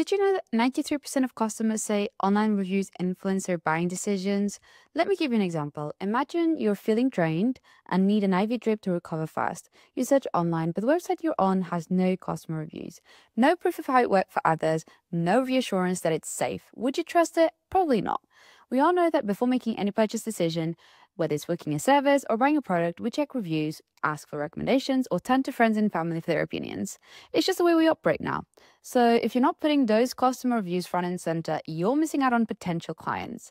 Did you know that 93% of customers say online reviews influence their buying decisions? Let me give you an example. Imagine you're feeling drained and need an IV drip to recover fast. You search online, but the website you're on has no customer reviews, no proof of how it worked for others, no reassurance that it's safe. Would you trust it? Probably not. We all know that before making any purchase decision, whether it's booking a service or buying a product, we check reviews, ask for recommendations, or turn to friends and family for their opinions. It's just the way we operate now. So if you're not putting those customer reviews front and center, you're missing out on potential clients.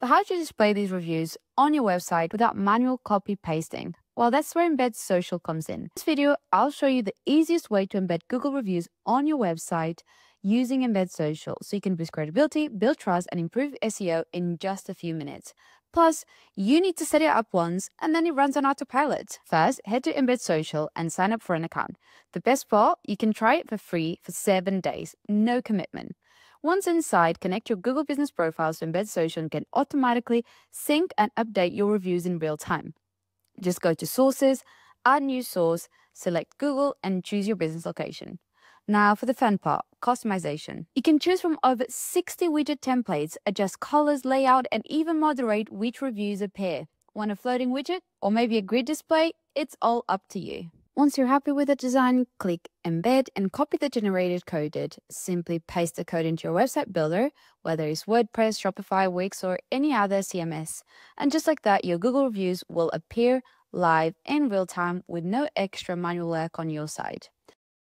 But how do you display these reviews on your website without manual copy pasting? Well, that's where Embed Social comes in. In this video, I'll show you the easiest way to embed Google reviews on your website using Embed Social so you can boost credibility, build trust, and improve SEO in just a few minutes. Plus, you need to set it up once and then it runs on autopilot. First, head to Embed Social and sign up for an account. The best part, you can try it for free for seven days, no commitment. Once inside, connect your Google Business profiles to Embed Social and can automatically sync and update your reviews in real time. Just go to Sources, add new source, select Google, and choose your business location. Now for the fun part, customization. You can choose from over 60 widget templates, adjust colors, layout, and even moderate which reviews appear. Want a floating widget or maybe a grid display? It's all up to you. Once you're happy with the design, click Embed and copy the generated code. Simply paste the code into your website builder, whether it's WordPress, Shopify, Wix, or any other CMS. And just like that, your Google reviews will appear live in real time with no extra manual work on your side.